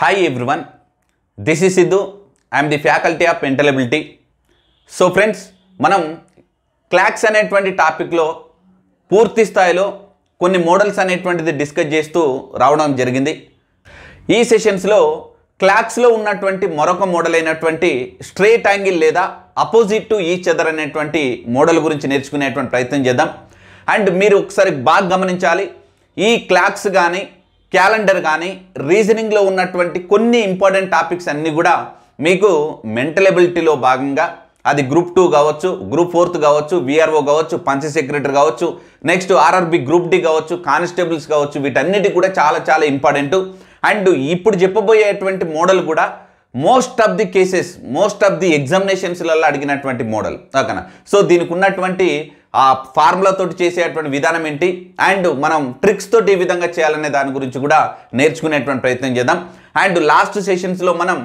Hi everyone this is Siddhu I'm the faculty of intelligibility so friends మనం clocks అనేటువంటి టాపిక్లో పూర్తి స్థాయిలో కొన్ని మోడల్స్ అనేటువంటిది డిస్కస్ చేస్తూ రావడం జరిగింది. ఈ సెషన్స్లో క్లాక్స్లో ఉన్నటువంటి మరొక మోడల్ అయినటువంటి స్ట్రేట్ యాంగిల్ లేదా అపోజిట్ టు ఈచ్ అదర్ అనేటువంటి మోడల్ గురించి నేర్చుకునేటువంటి ప్రయత్నం చేద్దాం. అండ్ మీరు ఒకసారి బాగా గమనించాలి. ఈ క్లాక్స్ కానీ క్యాలెండర్ కానీ రీజనింగ్లో ఉన్నటువంటి కొన్ని ఇంపార్టెంట్ టాపిక్స్ అన్నీ కూడా మీకు మెంటల్ ఎబిలిటీలో భాగంగా అది గ్రూప్ టూ కావచ్చు గ్రూప్ ఫోర్త్ కావచ్చు విఆర్ఓ కావచ్చు పంచ సెక్రటరీ కావచ్చు నెక్స్ట్ ఆర్ఆర్బి గ్రూప్ డి కావచ్చు కానిస్టేబుల్స్ కావచ్చు వీటన్నిటి కూడా చాలా చాలా ఇంపార్టెంట్. అండ్ ఇప్పుడు చెప్పబోయేటువంటి మోడల్ కూడా most of the cases most of the ఎగ్జామినేషన్స్లలో అడిగినటువంటి మోడల్. ఓకేనా? సో దీనికి ఉన్నటువంటి ఆ ఫార్ములా తోటి చేసేటువంటి విధానం ఏంటి? అండ్ మనం ట్రిక్స్ తోటి ఏ విధంగా చేయాలనే దాని గురించి కూడా నేర్చుకునేటువంటి ప్రయత్నం చేద్దాం. అండ్ లాస్ట్ సెషన్స్లో మనం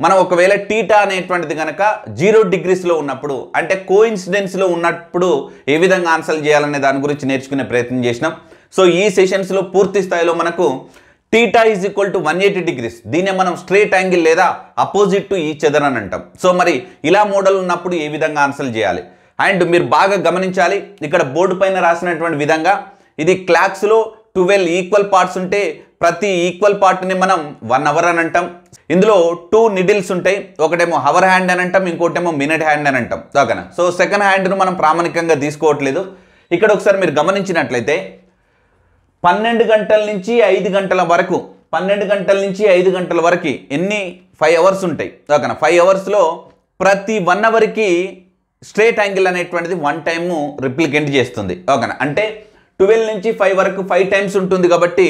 మనం ఒకవేళ టీటా అనేటువంటిది కనుక జీరో డిగ్రీస్లో ఉన్నప్పుడు అంటే కోఇన్సిడెన్స్లో ఉన్నప్పుడు ఏ విధంగా ఆన్సర్ చేయాలనే దాని గురించి నేర్చుకునే ప్రయత్నం చేసినాం. సో ఈ సెషన్స్లో పూర్తి స్థాయిలో మనకు theta is equal to one eighty degrees దీన్నే మనం స్ట్రేట్ యాంగిల్ లేదా అపోజిట్ టు ఈచ్ అదర్ అని అంటాం. సో మరి ఇలా మోడల్ ఉన్నప్పుడు ఏ విధంగా ఆన్సర్ చేయాలి? అండ్ మీరు బాగా గమనించాలి. ఇక్కడ బోర్డు పైన రాసినటువంటి విధంగా ఇది క్లాక్స్లో ట్వెల్వ్ ఈక్వల్ పార్ట్స్ ఉంటే ప్రతి ఈక్వల్ పార్ట్ని మనం వన్ అవర్ అని అంటాం. ఇందులో టూ నిడిల్స్ ఉంటాయి. ఒకటేమో హవర్ హ్యాండ్ అని అంటాం. ఇంకోటేమో మినిట్ హ్యాండ్ అని అంటాం. ఓకేనా? సో సెకండ్ హ్యాండ్ను మనం ప్రామాణికంగా తీసుకోవట్లేదు. ఇక్కడ ఒకసారి మీరు గమనించినట్లయితే పన్నెండు గంటల నుంచి ఐదు గంటల వరకు పన్నెండు గంటల నుంచి ఐదు గంటల వరకు ఎన్ని? ఫైవ్ అవర్స్ ఉంటాయి. ఓకేనా? ఫైవ్ అవర్స్లో ప్రతి వన్ అవర్కి స్ట్రేట్ యాంగిల్ అనేటువంటిది వన్ టైము రిప్లికెంట్ చేస్తుంది. ఓకేనా? అంటే ట్వెల్వ్ నుంచి ఫైవ్ వరకు ఫైవ్ టైమ్స్ ఉంటుంది కాబట్టి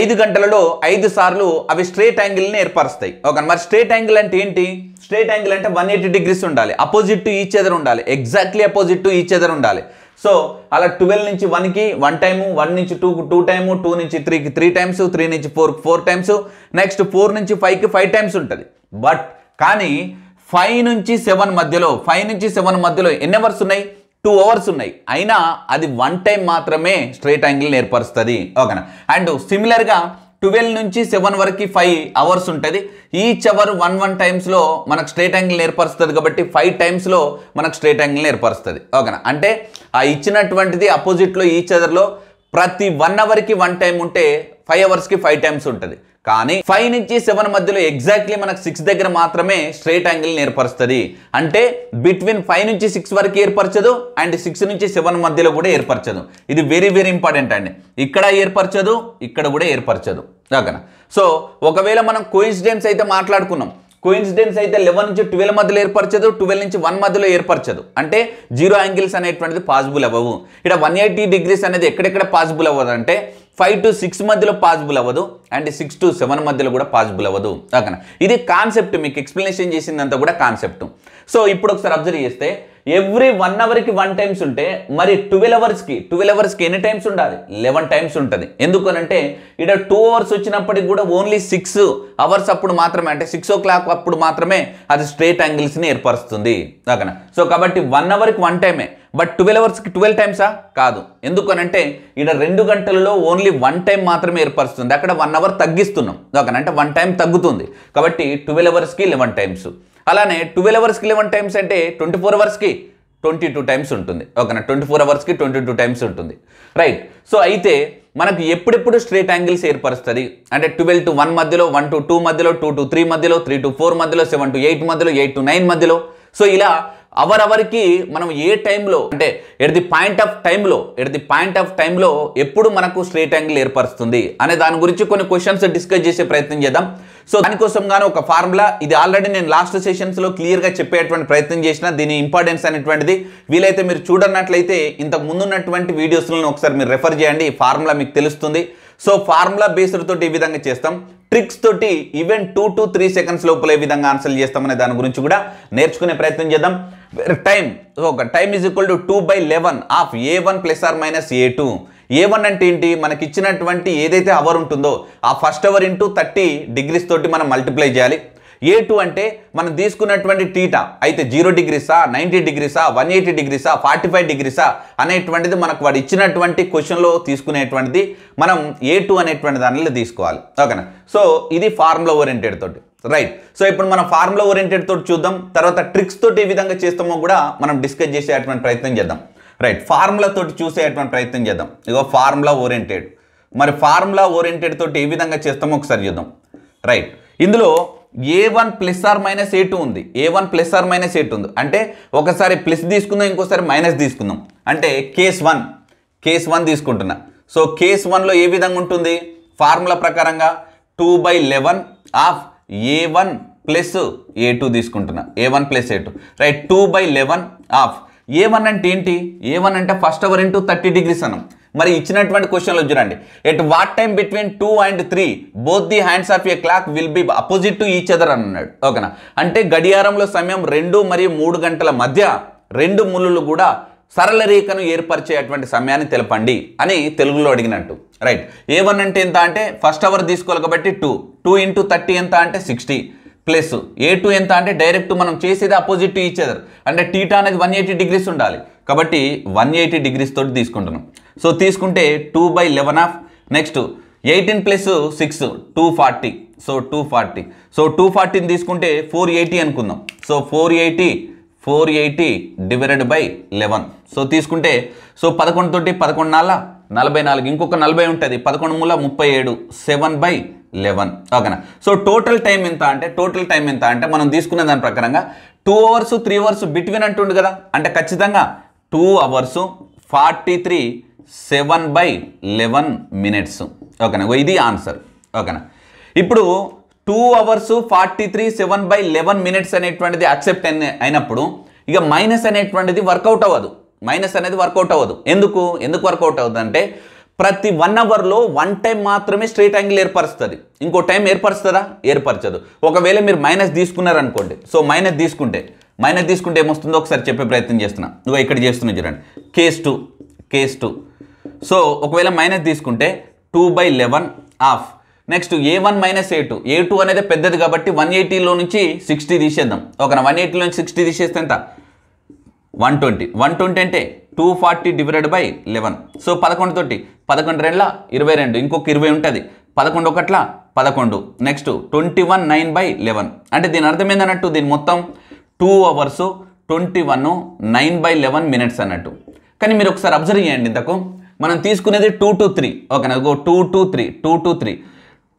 ఐదు గంటలలో ఐదు సార్లు అవి స్ట్రేట్ యాంగిల్ని ఏర్పరుస్తాయి. ఓకే మరి స్ట్రేట్ యాంగిల్ అంటే ఏంటి? స్ట్రేట్ యాంగిల్ అంటే వన్ ఎయిటీ డిగ్రీస్ ఉండాలి. అపోజిట్ టు ఈచ్ ఎదర్ ఉండాలి. Exactly opposite to each other ఉండాలి. సో అలా ట్వెల్వ్ నుంచి వన్కి వన్ టైము వన్ నుంచి టూకు టూ టైము టూ నుంచి త్రీకి త్రీ టైమ్స్ త్రీ నుంచి ఫోర్కి ఫోర్ టైమ్స్ నెక్స్ట్ ఫోర్ నుంచి ఫైవ్కి ఫైవ్ టైమ్స్ ఉంటుంది. బట్ కానీ ఫైవ్ నుంచి సెవెన్ మధ్యలో ఫైవ్ నుంచి సెవెన్ మధ్యలో ఎన్ని అవర్స్ ఉన్నాయి? టూ అవర్స్ ఉన్నాయి. అయినా అది వన్ టైం మాత్రమే స్ట్రైట్ యాంగిల్ ఏర్పరుస్తుంది. ఓకేనా? అండ్ సిమిలర్గా ట్వెల్వ్ నుంచి సెవెన్ వరకు ఫైవ్ అవర్స్ ఉంటుంది. ఈచ్ అవర్ వన్ వన్ టైమ్స్లో మనకు స్ట్రైట్ యాంగిల్ ఏర్పరుస్తుంది కాబట్టి ఫైవ్ టైమ్స్లో మనకు స్ట్రైట్ యాంగిల్ ఏర్పరుస్తుంది. ఓకేనా? అంటే ఆ ఇచ్చినటువంటిది అపోజిట్లో ఈచ్ అదర్లో ప్రతి వన్ అవర్కి వన్ టైం ఉంటే ఫైవ్ అవర్స్కి ఫైవ్ టైమ్స్ ఉంటుంది. కానీ ఫైవ్ నుంచి సెవెన్ మధ్యలో ఎగ్జాక్ట్లీ మనకు సిక్స్ దగ్గర మాత్రమే స్ట్రైట్ యాంగిల్ ఏర్పరుస్తుంది. అంటే బిట్వీన్ ఫైవ్ నుంచి సిక్స్ వరకు ఏర్పరచదు అండ్ సిక్స్ నుంచి సెవెన్ మధ్యలో కూడా ఏర్పరచదు. ఇది వెరీ వెరీ ఇంపార్టెంట్ అండి. ఇక్కడ ఏర్పరచదు ఇక్కడ కూడా ఏర్పరచదు. ఓకేనా? సో ఒకవేళ మనం కోయిన్సిడెన్స్ అయితే మాట్లాడుకున్నాం. కోయిన్సిడెన్స్ అయితే లెవెన్ నుంచి ట్వెల్వ్ మధ్యలో ఏర్పరచదు ట్వెల్వ్ నుంచి వన్ మధ్యలో ఏర్పరచదు. అంటే జీరో యాంగిల్స్ అనేటువంటిది పాసిబుల్ అవ్వవు. ఇక్కడ వన్ ఎయిటీ డిగ్రీస్ అనేది ఎక్కడెక్కడ పాసిబుల్ అవ్వదు అంటే ఫైవ్ టు సిక్స్ మధ్యలో పాసిబుల్ అవ్వదు అండ్ సిక్స్ టు సెవెన్ మధ్యలో కూడా పాసిబుల్ అవ్వదు. ఓకేనా? ఇది కాన్సెప్ట్ మీకు ఎక్స్ప్లెనేషన్ చేసిందంతా కూడా కాన్సెప్ట్. సో ఇప్పుడు ఒకసారి అబ్జర్వ్ చేస్తే ఎవ్రీ వన్ అవర్కి వన్ టైమ్స్ ఉంటే మరి ట్వెల్వ్ అవర్స్కి ట్వెల్వ్ అవర్స్కి ఎన్ని టైమ్స్ ఉండాలి? లెవెన్ టైమ్స్ ఉంటుంది. ఎందుకనంటే ఇక్కడ టూ అవర్స్ వచ్చినప్పటికి కూడా ఓన్లీ సిక్స్ అవర్స్ అప్పుడు మాత్రమే అంటే సిక్స్ ఓ క్లాక్ అప్పుడు మాత్రమే అది స్ట్రేట్ యాంగిల్స్ని ఏర్పరుస్తుంది. ఓకేనా? సో కాబట్టి వన్ అవర్కి వన్ టైమే. బట్ ట్వెల్వ్ అవర్స్కి ట్వెల్వ్ టైమ్సా కాదు. ఎందుకనంటే ఇక్కడ రెండు గంటలలో ఓన్లీ వన్ టైం మాత్రమే ఏర్పరుస్తుంది. అక్కడ వన్ అవర్ తగ్గిస్తున్నాం. ఓకేనా అంటే వన్ టైం తగ్గుతుంది. కాబట్టి ట్వెల్వ్ అవర్స్కి లెవెన్ టైమ్స్ అలానే ట్వెల్వ్ అవర్స్కి లెవెన్ టైమ్స్ అంటే ట్వంటీ ఫోర్ అవర్స్కి ట్వంటీ టూ టైమ్స్ ఉంటుంది. ఓకేనా ట్వంటీ ఫోర్ అవర్స్కి ట్వంటీ టూ టైమ్స్ ఉంటుంది. రైట్ సో అయితే మనకు ఎప్పుడెప్పుడు స్ట్రేట్ యాంగిల్స్ ఏర్పరుస్తుంది? అంటే ట్వెల్వ్ టు వన్ మధ్యలో వన్ టు టూ మధ్యలో టూ టు త్రీ మధ్యలో త్రీ టు ఫోర్ మధ్యలో సెవెన్ టు ఎయిట్ మధ్యలో ఎయిట్ టు నైన్ మధ్యలో. సో ఇలా అవర్ అవర్కి మనం ఏ టైంలో అంటే ఎట్ ది పాయింట్ ఆఫ్ టైంలో ఎట్ ది పాయింట్ ఆఫ్ టైంలో ఎప్పుడు మనకు స్ట్రేట్ యాంగిల్ ఏర్పరుస్తుంది అనే దాని గురించి కొన్ని క్వశ్చన్స్ డిస్కస్ చేసే ప్రయత్నం చేద్దాం. సో దానికోసం గాను ఒక ఫార్ములా ఇది ఆల్రెడీ నేను లాస్ట్ సెషన్స్లో క్లియర్గా చెప్పేటువంటి ప్రయత్నం చేసిన దీని ఇంపార్టెన్స్ అనేటువంటిది. వీలైతే మీరు చూడనట్లయితే ఇంతకు ముందున్నటువంటి వీడియోస్లను ఒకసారి మీరు రెఫర్ చేయండి ఈ ఫార్ములా మీకు తెలుస్తుంది. సో ఫార్ములా బేస్డ్ తోటి ఈ విధంగా చేస్తాం? ట్రిక్స్ తోటి even two to three seconds లోపల ఏ విధంగా ఆన్సర్ చేస్తామనే దాని గురించి కూడా నేర్చుకునే ప్రయత్నం చేద్దాం. టైం ఒక time is equal to two by eleven of A one plus or minus A two. A one అంటే ఏంటి? మనకి ఇచ్చినటువంటి ఏదైతే అవర్ ఉంటుందో ఆ first hour into thirty degrees తోటి మనం మల్టిప్లై చేయాలి. ఏ టూ అంటే మనం తీసుకున్నటువంటి టీటా అయితే జీరో డిగ్రీసా నైంటీ డిగ్రీసా వన్ ఎయిటీ డిగ్రీసా ఫార్టీ ఫైవ్ డిగ్రీసా అనేటువంటిది మనకు వాడు ఇచ్చినటువంటి క్వశ్చన్లో తీసుకునేటువంటిది మనం ఏ టూ అనేటువంటి దానిలో తీసుకోవాలి. ఓకేనా? సో ఇది ఫార్ములా ఓరియంటెడ్ తోటి. రైట్ సో ఇప్పుడు మనం ఫార్ములా ఓరియంటెడ్ తోటి చూద్దాం. తర్వాత ట్రిక్స్ తోటి ఏ విధంగా చేస్తామో కూడా మనం డిస్కస్ చేసేటువంటి ప్రయత్నం చేద్దాం. రైట్ ఫార్ములా తోటి చూసేటువంటి ప్రయత్నం చేద్దాం. ఇగో ఫార్ములా ఓరియంటెడ్ మరి ఫార్ములా ఓరియంటెడ్ తోటి ఏ విధంగా చేస్తామో ఒకసారి చూద్దాం. రైట్ ఇందులో A one plus or minus A two ఉంది. A one plus or minus A two ఉంది. అంటే ఒకసారి ప్లస్ తీసుకుందాం ఇంకోసారి మైనస్ తీసుకుందాం. అంటే కేస్ వన్ కేస్ వన్ తీసుకుంటున్నా. సో కేస్ వన్లో ఏ విధంగా ఉంటుంది? ఫార్ములా ప్రకారంగా two by eleven of A one plus A two తీసుకుంటున్నా. A one plus A two right two by eleven of A one అంటే ఏంటి? ఏ వన్ అంటే first hour into thirty degrees అన్నాం. మరి ఇచ్చినటువంటి క్వశ్చన్లో చూడండి. At what time between two and three both the hands of a clock will be opposite to each other అన్నాడు. ఓకేనా అంటే గడియారంలో సమయం రెండు మరియు మూడు గంటల మధ్య రెండు ముళ్ళు కూడా సరళ రేఖను ఏర్పరిచేటువంటి సమయాన్ని తెలపండి అని తెలుగులో అడిగినట్టు. రైట్. ఏ వన్ అంటే ఎంత అంటే ఫస్ట్ అవర్ తీసుకోవాలి కాబట్టి టూ టూ ఇంటూ థర్టీ ఎంత అంటే సిక్స్టీ ప్లస్ ఏ టూ ఎంత అంటే డైరెక్ట్ మనం చేసేది అపోజిట్ టు ఈచ్ అదర్ అంటే టీటా అనేది వన్ ఎయిటీ డిగ్రీస్ ఉండాలి. కాబట్టి వన్ ఎయిటీ డిగ్రీస్ తోటి తీసుకుంటున్నాం. సో తీసుకుంటే two by eleven of next eighteen plus six two forty so two forty so two ఫార్టీని తీసుకుంటే ఫోర్ ఎయిటీ అనుకుందాం. So four eighty four eighty divided by eleven. So తీసుకుంటే so పదకొండు తోటి పదకొండు నాళ్ళ నలభై నాలుగు. ఇంకొక నలభై ఉంటుంది. పదకొండు మూల ముప్పై ఏడు సెవెన్ బై లెవెన్. ఓకేనా? సో టోటల్ టైం ఎంత అంటే టోటల్ టైం ఎంత అంటే మనం తీసుకునే దాని ప్రకారంగా two hours three hours between అంటుండు కదా? అంటే ఖచ్చితంగా two hours forty three seven by eleven minutes. ఓకేనా? ఇది ఆన్సర్. ఓకేనా? ఇప్పుడు two hours forty three seven by eleven minutes అనేటువంటిది అక్సెప్ట్ అయినప్పుడు ఇక మైనస్ అనేటువంటిది వర్కౌట్ అవ్వదు. మైనస్ అనేది వర్కౌట్ అవ్వదు. ఎందుకు? ఎందుకు వర్కౌట్ అవ్వదు అంటే ప్రతి వన్ అవర్లో వన్ టైం మాత్రమే స్ట్రైట్ యాంగిల్ ఏర్పరుస్తుంది. ఇంకో టైం ఏర్పరుస్తుందా? ఏర్పరచదు. ఒకవేళ మీరు మైనస్ తీసుకున్నారనుకోండి. సో మైనస్ తీసుకుంటే మైనస్ తీసుకుంటే ఏమొస్తుందో ఒకసారి చెప్పే ప్రయత్నం చేస్తున్నా. నువ్వు ఇక్కడ చేస్తున్నా చూడండి. Case two. Case two. So ఒకవేళ మైనస్ తీసుకుంటే two by eleven of next A one minus A two A two అనేది పెద్దది కాబట్టి వన్ ఎయిటీలో నుంచి సిక్స్టీ తీసేద్దాం. ఓకేనా? వన్ ఎయిటీలో నుంచి సిక్స్టీ తీసేస్తే ఎంత? వన్ ట్వంటీ వన్ ట్వంటీ అంటే two forty divided by eleven so పదకొండు తోటి పదకొండు రెండుల ఇరవై రెండు. ఇంకొక ఇరవై ఉంటుంది. పదకొండు ఒకట్ల పదకొండు. Next twenty one nine by eleven అంటే దీని అర్థం ఏందన్నట్టు? దీని మొత్తం two hours twenty one nine by eleven minutes అన్నట్టు. కానీ మీరు ఒకసారి అబ్జర్వ్ చేయండి ఇంతకు. మనం తీసుకునేది టూ టు త్రీ ఓకేనా? Two two three two two three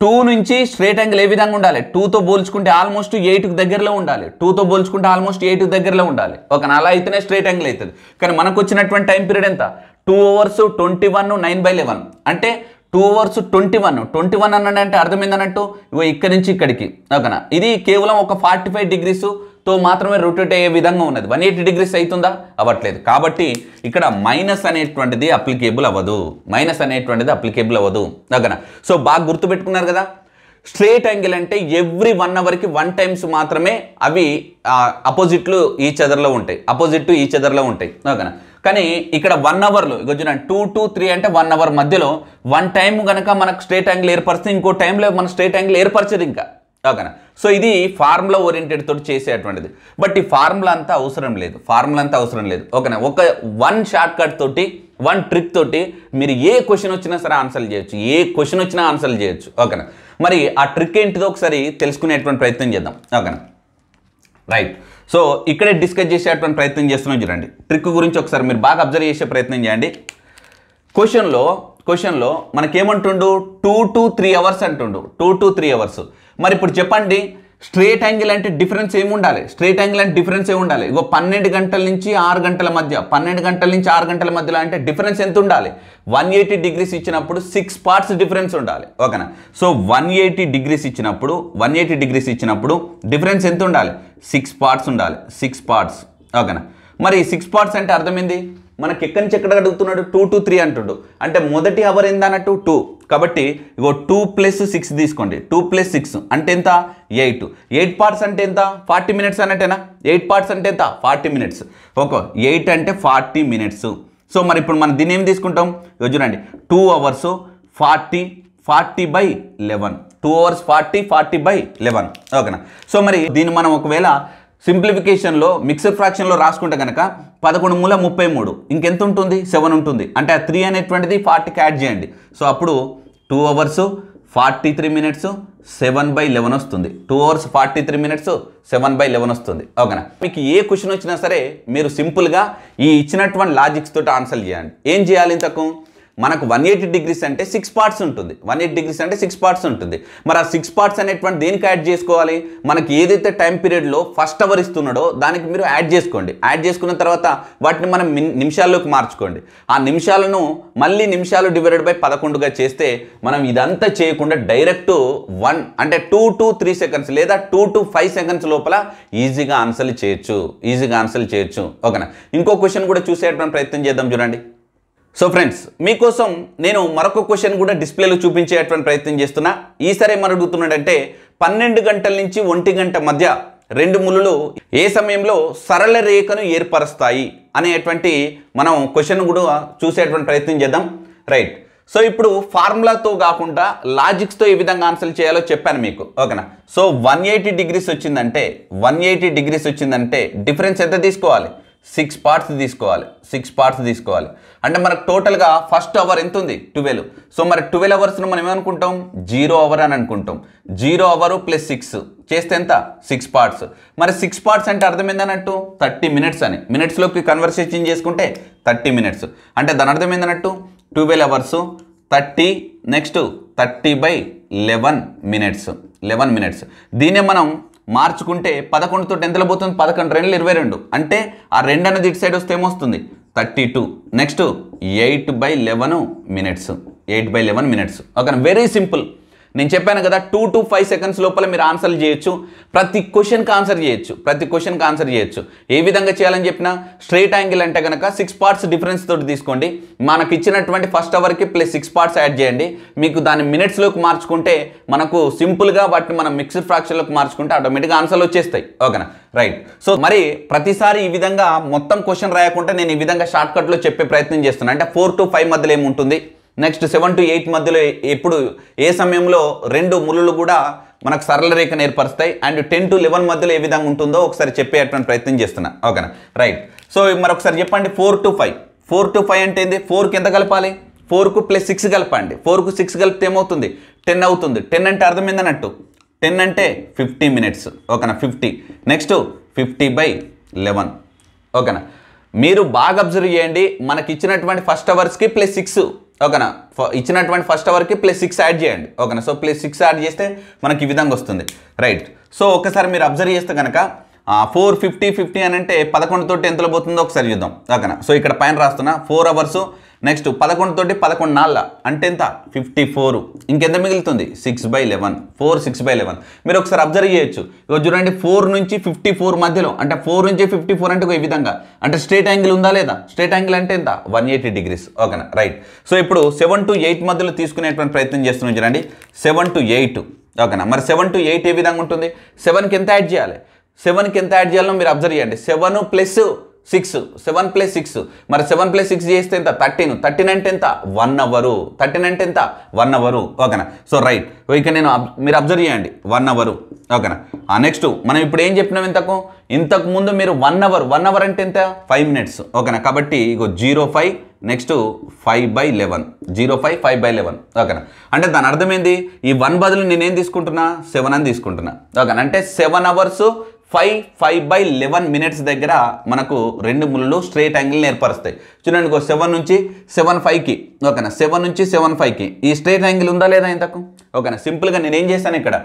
two నుంచి స్ట్రేట్ యాంగిల్ ఏ విధంగా ఉండాలి? టూతో పోల్చుకుంటే ఆల్మోస్ట్ ఎయిట్కి దగ్గరలో ఉండాలి. టూతో పోల్చుకుంటే ఆల్మోస్ట్ ఎయిట్కి దగ్గరలో ఉండాలి. ఓకేనా? అలా అయితేనే స్ట్రేట్ యాంగిల్ అవుతుంది. కానీ మనకు వచ్చినటువంటి టైం పీరియడ్ ఎంత? Two hours twenty one nine by eleven. అంటే two hours twenty one. Twenty one అన్నాడు అంటే అర్థమైందన్నట్టు ఇగో ఇక్కడి నుంచి ఇక్కడికి. ఓకేనా? ఇది కేవలం ఒక ఫార్టీ ఫైవ్ డిగ్రీస్ తో మాత్రమే రొటేట్ అయ్యే విధంగా ఉన్నది. వన్ ఎయిటీ డిగ్రీస్ అవుతుందా అవ్వట్లేదు. కాబట్టి ఇక్కడ మైనస్ అనేటువంటిది అప్లికేబుల్ అవ్వదు. మైనస్ అనేటువంటిది అప్లికేబుల్ అవ్వదు. ఓకేనా? సో బాగా గుర్తుపెట్టుకున్నారు కదా? స్ట్రేట్ యాంగిల్ అంటే ఎవ్రీ వన్ అవర్కి వన్ టైమ్స్ మాత్రమే అవి అపోజిట్లు ఈ అదర్లో ఉంటాయి. అపోజిట్ టు ఈ అదర్లో ఉంటాయి. ఓకేనా? కానీ ఇక్కడ వన్ అవర్లో ఇక చూడండి టూ టు త్రీ అంటే వన్ అవర్ మధ్యలో వన్ టైం కనుక మనకు స్ట్రేట్ యాంగిల్ ఏర్పరిస్తే ఇంకో టైంలో మన స్ట్రేట్ యాంగిల్ ఏర్పరచదు ఇంకా. ఓకేనా? సో ఇది ఫార్ములా ఓరియంటెడ్ తోటి చేసేటువంటిది. బట్ ఈ ఫార్ములా అంతా అవసరం లేదు. ఫార్ములా అంతా అవసరం లేదు. ఓకేనా? ఒక వన్ షార్ట్ కట్ తోటి వన్ ట్రిక్ తోటి మీరు ఏ క్వశ్చన్ వచ్చినా సరే ఆన్సర్ చేయొచ్చు. ఏ క్వశ్చన్ వచ్చినా ఆన్సర్ చేయొచ్చు. ఓకేనా? మరి ఆ ట్రిక్ ఏంటిదో ఒకసారి తెలుసుకునేటువంటి ప్రయత్నం చేద్దాం. ఓకేనా? రైట్. సో ఇక్కడే డిస్కస్ చేసేటువంటి ప్రయత్నం చేస్తున్నాం చూడండి. ట్రిక్ గురించి ఒకసారి మీరు బాగా అబ్జర్వ్ చేసే ప్రయత్నం చేయండి. క్వశ్చన్లో క్వశ్చన్లో మనకేమంటుండు? టూ టు త్రీ అవర్స్ అంటుండు. Two to three hours. మరి ఇప్పుడు చెప్పండి స్ట్రేట్ యాంగిల్ అంటే డిఫరెన్స్ ఏమి ఉండాలి? స్ట్రేట్ యాంగిల్ అంటే డిఫరెన్స్ ఏమి ఉండాలి? ఇగో పన్నెండు గంటల నుంచి ఆరు గంటల మధ్య పన్నెండు గంటల నుంచి ఆరు గంటల మధ్యలో అంటే డిఫరెన్స్ ఎంత ఉండాలి? వన్ ఎయిటీ డిగ్రీస్ ఇచ్చినప్పుడు సిక్స్ పార్ట్స్ డిఫరెన్స్ ఉండాలి. ఓకేనా? సో వన్ ఎయిటీ డిగ్రీస్ ఇచ్చినప్పుడు వన్ ఎయిటీ డిగ్రీస్ ఇచ్చినప్పుడు డిఫరెన్స్ ఎంత ఉండాలి? సిక్స్ పార్ట్స్ ఉండాలి. సిక్స్ పార్ట్స్ ఓకేనా? మరి సిక్స్ పార్ట్స్ అంటే అర్థమైంది మనకి ఎక్కడి నుంచి ఎక్కడ అడుగుతున్నాడు? టూ టు త్రీ అంటుడు. అంటే మొదటి అవర్ ఏందన్నట్టు టూ కాబట్టి ఇగో టూ ప్లస్ సిక్స్ తీసుకోండి. టూ ప్లస్ సిక్స్ అంటే ఎంత? ఎయిట్ ఎయిట్ పార్ట్స్ అంటే ఎంత? ఫార్టీ మినిట్స్ అన్నట్టేనా? ఎయిట్ పార్ట్స్ అంటే ఎంత? ఫార్టీ మినిట్స్ ఓకే ఎయిట్ అంటే ఫార్టీ మినిట్స్ సో మరి ఇప్పుడు మనం దీన్ని ఏం తీసుకుంటాం? ఇగో చూడండి. Two hours forty forty by eleven two hours forty forty by eleven ఓకేనా? సో మరి దీన్ని మనం ఒకవేళ సింప్లిఫికేషన్లో మిక్సర్ ఫ్రాక్షన్లో రాసుకుంటే కనుక పదకొండు మూల ముప్పై మూడు. ఇంకెంత ఉంటుంది? సెవెన్ ఉంటుంది. అంటే ఆ త్రీ అనేటువంటిది ఫార్టీకి యాడ్ చేయండి. సో అప్పుడు two hours forty three minutes seven by eleven వస్తుంది. Two hours forty three minutes seven by eleven వస్తుంది. ఓకేనా? మీకు ఏ క్వశ్చన్ వచ్చినా సరే మీరు సింపుల్గా ఈ ఇచ్చినటువంటి లాజిక్స్ తోటి ఆన్సర్ చేయండి. ఏం చేయాలి ఇంతకు? మనకు వన్ ఎయిటీ డిగ్రీస్ అంటే సిక్స్ పార్ట్స్ ఉంటుంది. వన్ ఎయిటీ డిగ్రీస్ అంటే సిక్స్ పార్ట్స్ ఉంటుంది. మరి ఆ సిక్స్ పార్ట్స్ అనేటువంటి దేనికి యాడ్ చేసుకోవాలి? మనకి ఏదైతే టైం పీరియడ్లో ఫస్ట్ అవర్ ఇస్తున్నాడో దానికి మీరు యాడ్ చేసుకోండి. యాడ్ చేసుకున్న తర్వాత వాటిని మనం మిన్- నిమిషాల్లోకి మార్చుకోండి. ఆ నిమిషాలను మళ్ళీ నిమిషాలు డివైడెడ్ బై పదకొండుగా చేస్తే మనం ఇదంతా చేయకుండా డైరెక్ట్ వన్ అంటే టూ టు త్రీ సెకండ్స్ లేదా టూ టు ఫైవ్ సెకండ్స్ లోపల ఈజీగా ఆన్సర్లు చేయొచ్చు. ఈజీగా ఆన్సర్లు చేయొచ్చు. ఓకేనా? ఇంకో క్వశ్చన్ కూడా చూసేటువంటి ప్రయత్నం చేద్దాం చూడండి. సో ఫ్రెండ్స్ మీకోసం నేను మరొక క్వశ్చన్ కూడా డిస్ప్లేలో చూపించేటువంటి ప్రయత్నం చేస్తున్నా. ఈసారి ఏమని అడుగుతున్నాడంటే పన్నెండు గంటల నుంచి ఒంటి గంట మధ్య రెండు ముళ్ళు ఏ సమయంలో సరళ రేఖను ఏర్పరుస్తాయి అనేటువంటి మనం క్వశ్చన్ కూడా చూసేటువంటి ప్రయత్నం చేద్దాం. రైట్ సో ఇప్పుడు ఫార్ములాతో కాకుండా లాజిక్స్తో ఏ విధంగా ఆన్సర్ చేయాలో చెప్పాను మీకు. ఓకేనా సో వన్ ఎయిటీ డిగ్రీస్ వచ్చిందంటే వన్ ఎయిటీ డిగ్రీస్ వచ్చిందంటే డిఫరెన్స్ ఎంత తీసుకోవాలి? సిక్స్ పార్ట్స్ తీసుకోవాలి. సిక్స్ పార్ట్స్ తీసుకోవాలి. అంటే మనకు టోటల్గా ఫస్ట్ అవర్ ఎంత ఉంది? ట్వెల్వ్ సో మరి ట్వెల్వ్ అవర్స్ను మనం ఏమనుకుంటాం? జీరో అవర్ అని అనుకుంటాం. జీరో అవరు ప్లస్ సిక్స్ చేస్తే ఎంత? సిక్స్ పార్ట్స్ మరి సిక్స్ పార్ట్స్ అంటే అర్థమైందన్నట్టు థర్టీ మినిట్స్ అని. మినిట్స్లోకి కన్వర్సేషన్ చేసుకుంటే థర్టీ మినిట్స్ అంటే దాని అర్థం ఏందన్నట్టు twelve hours thirty next thirty by eleven minutes eleven minutes దీన్నే మనం మార్చుకుంటే పదకొండుతో ఎంతలో పోతుంది? పదకొండు రెండు ఇరవై రెండు. అంటే ఆ రెండు అనేది ఇటు సైడ్ వస్తే ఏమొస్తుంది? Thirty two. Next eight by eleven minutes. Eight by eleven minutes. Okay very simple. నేను చెప్పాను కదా టూ టు ఫైవ్ సెకండ్స్ లోపల మీరు ఆన్సర్ చేయొచ్చు. ప్రతి క్వశ్చన్కి ఆన్సర్ చేయొచ్చు. ప్రతి క్వశ్చన్కి ఆన్సర్ చేయొచ్చు. ఏ విధంగా చేయాలని చెప్పిన స్ట్రేట్ యాంగిల్ అంటే కనుక సిక్స్ పార్ట్స్ డిఫరెన్స్ తోటి తీసుకోండి. మనకి ఇచ్చినటువంటి ఫస్ట్ అవర్కి ప్లస్ సిక్స్ పార్ట్స్ యాడ్ చేయండి. మీకు దాన్ని మినిట్స్లోకి మార్చుకుంటే మనకు సింపుల్గా వాటిని మనం మిక్స్డ్ ఫ్రాక్షన్లోకి మార్చుకుంటే ఆటోమేటిక్గా ఆన్సర్లు వచ్చేస్తాయి. ఓకేనా? రైట్ సో మరి ప్రతిసారి ఈ విధంగా మొత్తం క్వశ్చన్ రాయకుండా నేను ఈ విధంగా షార్ట్కట్లో చెప్పే ప్రయత్నం చేస్తున్నాను అంటే ఫోర్ టు ఫైవ్ మధ్యలో ఏముంటుంది? నెక్స్ట్ సెవెన్ టు ఎయిట్ మధ్యలో ఎప్పుడు ఏ సమయంలో రెండు ముళ్ళు కూడా మనకు సరళ రేఖను ఏర్పరుస్తాయి అండ్ టెన్ టు లెవెన్ మధ్యలో ఏ విధంగా ఉంటుందో ఒకసారి చెప్పేటువంటి ప్రయత్నం చేస్తున్నా. ఓకేనా? రైట్. సో మరొకసారి చెప్పండి four to five. Four to five అంటే ఏంది? ఫోర్కి ఎంత కలపాలి? ఫోర్కు ప్లస్ సిక్స్ కలపండి. ఫోర్కు సిక్స్ కలిపితే ఏమవుతుంది? టెన్ అవుతుంది. టెన్ అంటే అర్థమైందన్నట్టు టెన్ అంటే ఫిఫ్టీ మినిట్స్. ఓకేనా? Fifty. Next fifty by eleven. ఓకేనా? మీరు బాగా అబ్జర్వ్ చేయండి. మనకి ఇచ్చినటువంటి ఫస్ట్ అవర్స్కి ప్లస్ సిక్స్. ఓకేనా? ఇచ్చినటువంటి ఫస్ట్ అవర్కి ప్లస్ సిక్స్ యాడ్ చేయండి. ఓకేనా? సో ప్లస్ సిక్స్ యాడ్ చేస్తే మనకి ఈ విధంగా వస్తుంది. రైట్ సో ఒకసారి మీరు అబ్జర్వ్ చేస్తే కనుక ఫోర్ ఫిఫ్టీ ఫిఫ్టీ అని అంటే పదకొండు తోటి ఎంతలో పోతుందో ఒకసారి చూద్దాం. ఓకేనా? సో ఇక్కడ పైన రాస్తున్నా ఫోర్ అవర్స్ నెక్స్ట్ పదకొండు తోటి పదకొండు నాళ్ళ. అంటే ఎంత? ఫిఫ్టీ ఫోర్ ఇంకెంత మిగులుతుంది? Six by eleven four six by eleven మీరు ఒకసారి అబ్జర్వ్ చేయొచ్చు. ఇక చూడండి ఫోర్ నుంచి ఫిఫ్టీ ఫోర్ మధ్యలో. అంటే ఫోర్ నుంచి ఫిఫ్టీ ఫోర్ అంటే ఈ విధంగా. అంటే స్ట్రేట్ యాంగిల్ ఉందా లేదా? స్ట్రేట్ యాంగిల్ అంటే ఎంత? వన్ ఎయిటీ డిగ్రీస్ ఓకేనా? రైట్ సో ఇప్పుడు సెవెన్ టు ఎయిట్ మధ్యలో తీసుకునేటువంటి ప్రయత్నం చేస్తున్నాం చూడండి. సెవెన్ టు ఎయిట్ ఓకేనా? మరి సెవెన్ టు ఎయిట్ ఏ విధంగా ఉంటుంది? సెవెన్కి ఎంత యాడ్ చేయాలి? సెవెన్కి ఎంత యాడ్ చేయాలో మీరు అబ్జర్వ్ చేయండి. Seven plus six. Seven plus six. మరి సెవెన్ ప్లస్ సిక్స్ చేస్తే ఎంత? థర్టీన్. థర్టీన్ అంటే ఎంత? One hour. థర్టీన్ అంటే ఎంత? One hour. ఓకేనా? So right. ఇక నేను అబ్- మీరు అబ్జర్వ్ చేయండి. One hour. ఓకేనా? ఆ నెక్స్ట్ మనం ఇప్పుడు ఏం చెప్పినాం ఇంతకు? ఇంతకు ముందు మీరు వన్ అవర్ వన్ అవర్ అంటే ఎంత? Five minutes. ఓకేనా? కాబట్టి ఇగో zero five next five by eleven. Zero five five by eleven. ఓకేనా? అంటే దాని అర్థం ఏంది? ఈ వన్ బదులు నేనేం తీసుకుంటున్నా? సెవెన్ అని తీసుకుంటున్నా. ఓకేనా? అంటే seven hours five five by eleven minutes దగ్గర మనకు రెండు ముళ్ళు స్ట్రేట్ యాంగిల్ని ఏర్పరుస్తాయి. చూడండి ఇంకో సెవెన్ నుంచి సెవెన్ ఫైవ్కి ఓకేనా? సెవెన్ నుంచి సెవెన్ ఫైవ్కి ఈ స్ట్రేట్ యాంగిల్ ఉందా లేదా ఇంతకు? ఓకేనా? సింపుల్గా నేను ఏం చేశాను ఇక్కడ?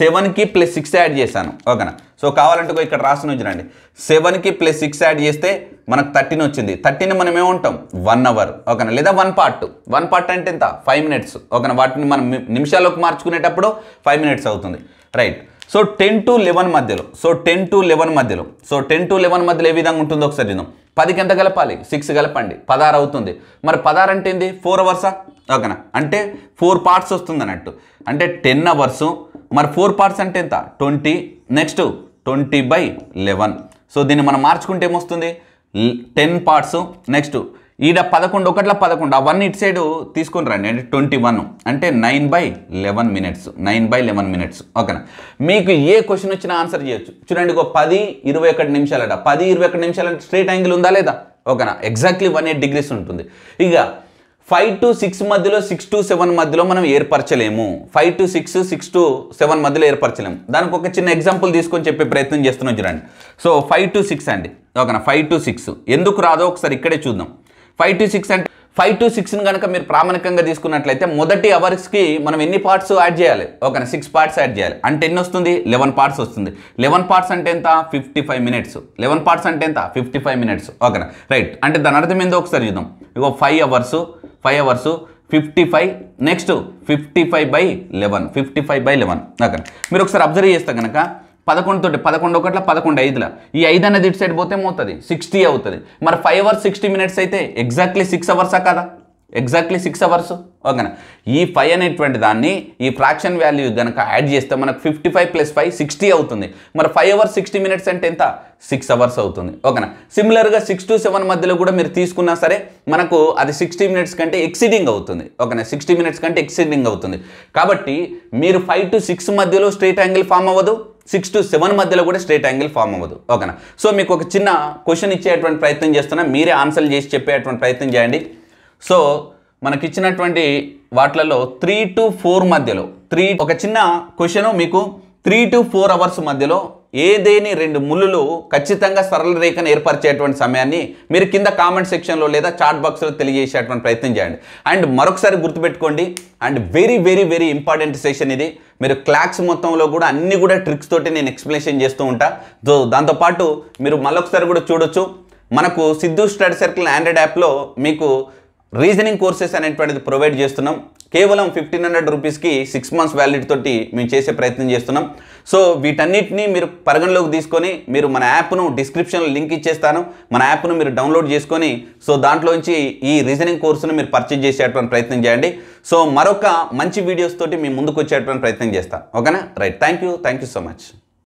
సెవెన్కి ప్లస్ సిక్స్ యాడ్ చేశాను. ఓకేనా? సో కావాలంటే ఇక్కడ రాసిన చూడండి సెవెన్కి ప్లస్ సిక్స్ యాడ్ చేస్తే మనకు థర్టీన్ వచ్చింది. థర్టీన్ మనం ఏముంటాం? వన్ అవర్ ఓకేనా? లేదా వన్ పార్ట్ వన్ పార్ట్ అంటే ఎంత? ఫైవ్ మినిట్స్ ఓకేనా? వాటిని మనం నిమిషాల్లోకి మార్చుకునేటప్పుడు ఫైవ్ మినిట్స్ అవుతుంది. Right so ten to eleven మధ్యలో సో టెన్ టు లెవెన్ మధ్యలో సో టెన్ టు లెవెన్ మధ్యలో ఏ విధంగా ఉంటుందో ఒకసారి చూద్దాం. పదికి ఎంత కలపాలి? సిక్స్ కలపండి. పదహారు అవుతుంది. మరి పదహారు అంటే ఏంది? ఫోర్ అవర్సా ఓకేనా? అంటే ఫోర్ పార్ట్స్ వస్తుంది అన్నట్టు. అంటే టెన్ అవర్స్ మరి ఫోర్ పార్ట్స్ అంటే ఎంత? Twenty next twenty by eleven so దీన్ని మనం మార్చుకుంటే ఏమొస్తుంది? టెన్ పార్ట్స్ నెక్స్ట్ ఈడ పదకొండు ఒకట్ల పదకొండు ఆ వన్ ఇటు సైడ్ తీసుకొని రండి. అంటే ట్వంటీ వన్ అంటే nine by eleven minutes nine by eleven minutes ఓకేనా? మీకు ఏ క్వశ్చన్ వచ్చినా ఆన్సర్ చేయొచ్చు. చూడండి ఒక పది ఇరవై ఒకటి నిమిషాలట. పది ఇరవై ఒకటి నిమిషాలంటే స్ట్రేట్ యాంగిల్ ఉందా లేదా? ఓకేనా? ఎగ్జాక్ట్లీ వన్ ఎయిట్ డిగ్రీస్ ఉంటుంది. ఇక ఫైవ్ టు సిక్స్ మధ్యలో సిక్స్ టు సెవెన్ మధ్యలో మనం ఏర్పరచలేము. Five to six six to seven మధ్యలో ఏర్పరచలేము. దానికి ఒక చిన్న ఎగ్జాంపుల్ తీసుకొని చెప్పే ప్రయత్నం చేస్తున్నాం చూడండి. సో ఫైవ్ టు సిక్స్ అండి. ఓకేనా? ఫైవ్ టు సిక్స్ ఎందుకు రాదో ఒకసారి ఇక్కడే చూద్దాం. ఫైవ్ టు సిక్స్ అంటే ఫైవ్ టు సిక్స్ని కనుక మీరు ప్రామాణికంగా తీసుకున్నట్లయితే మొదటి అవర్స్కి మనం ఎన్ని పార్ట్స్ యాడ్ చేయాలి? ఓకేనా సిక్స్ పార్ట్స్ యాడ్ చేయాలి. అంటే ఎన్ని వస్తుంది? లెవెన్ పార్ట్స్ వస్తుంది. లెవెన్ పార్ట్స్ అంటే ఎంత? Fifty five minutes eleven parts అంటే ఎంత? ఫిఫ్టీ ఫైవ్ మినిట్స్ ఓకేనా రైట్ అంటే దాని అర్థం ఏందో ఒకసారి చూద్దాం. ఇగో five hours five hours fifty five next fifty five by eleven fifty five by eleven okay మీరు ఒకసారి అబ్జర్వ్ చేస్తే కనుక పదకొండు తోటి పదకొండు ఒకట్ల పదకొండు ఐదుల ఈ ఐదు అనేది ఇటు సైడ్ పోతే ఏమవుతుంది సిక్స్టీ అవుతుంది. మరి ఫైవ్ అవర్స్ సిక్స్టీ మినిట్స్ అయితే ఎగ్జాక్ట్లీ సిక్స్ అవర్సా కదా? Exactly six hours. ఓకేనా? ఈ ఫైవ్ అనేటువంటి దాన్ని ఈ ఫ్రాక్షన్ వాల్యూ కనుక యాడ్ చేస్తే మనకు fifty five plus five sixty అవుతుంది. మరి ఫైవ్ అవర్స్ సిక్స్టీ మినిట్స్ అంటే ఎంత? సిక్స్ అవర్స్ అవుతుంది. ఓకేనా? సిమిలర్గా సిక్స్ టు సెవెన్ మధ్యలో కూడా మీరు తీసుకున్నా సరే మనకు అది సిక్స్టీ మినిట్స్ కంటే ఎక్సీడింగ్ అవుతుంది. ఓకేనా? సిక్స్టీ మినిట్స్ కంటే ఎక్సీడింగ్ అవుతుంది. కాబట్టి మీరు ఫైవ్ టు సిక్స్ మధ్యలో స్ట్రైట్ యాంగిల్ ఫామ్ అవ్వదు. సిక్స్ టు సెవెన్ మధ్యలో కూడా స్ట్రైట్ యాంగిల్ ఫామ్ అవ్వదు. ఓకేనా? సో మీకు ఒక చిన్న క్వశ్చన్ ఇచ్చేటువంటి ప్రయత్నం చేస్తున్నా. మీరే ఆన్సర్ చేసి చెప్పేటువంటి ప్రయత్నం చేయండి. సో మనకిచ్చినటువంటి వాటిలలో త్రీ టు ఫోర్ మధ్యలో త్రీ ఒక చిన్న క్వశ్చను మీకు త్రీ టు ఫోర్ అవర్స్ మధ్యలో ఏదేని రెండు ముళ్ళులు ఖచ్చితంగా సరళ రేఖను ఏర్పరిచేటువంటి సమయాన్ని మీరు కింద కామెంట్ సెక్షన్లో లేదా చాట్ బాక్స్లో తెలియజేసేటువంటి ప్రయత్నం చేయండి. అండ్ మరొకసారి గుర్తుపెట్టుకోండి and very very very important session ఇది. మీరు క్లాక్స్ మొత్తంలో కూడా అన్ని కూడా ట్రిక్స్ తోటి నేను ఎక్స్ప్లెనేషన్ చేస్తూ ఉంటా. సో దాంతోపాటు మీరు మళ్ళొకసారి కూడా చూడొచ్చు. మనకు సిద్ధు స్టడీ సర్కిల్ ఆండ్రాయిడ్ యాప్లో మీకు రీజనింగ్ కోర్సెస్ అనేటువంటిది ప్రొవైడ్ చేస్తున్నాం. కేవలం ఫిఫ్టీన్ హండ్రెడ్ రూపీస్కి సిక్స్ మంత్స్ వ్యాలిడ్ తోటి మేము చేసే ప్రయత్నం చేస్తున్నాం. సో వీటన్నిటిని మీరు పరిగణలోకి తీసుకొని మీరు మన యాప్ను డిస్క్రిప్షన్లో లింక్ ఇచ్చేస్తాను. మన యాప్ను మీరు డౌన్లోడ్ చేసుకొని సో దాంట్లోంచి ఈ రీజనింగ్ కోర్సును మీరు పర్చేజ్ చేసేటువంటి ప్రయత్నం చేయండి. సో మరొక మంచి వీడియోస్ తోటి మీ ముందుకు వచ్చేటువంటి ప్రయత్నం చేస్తాను ఓకేనా? Right. Thank you thank you so much.